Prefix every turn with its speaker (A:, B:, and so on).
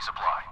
A: supply.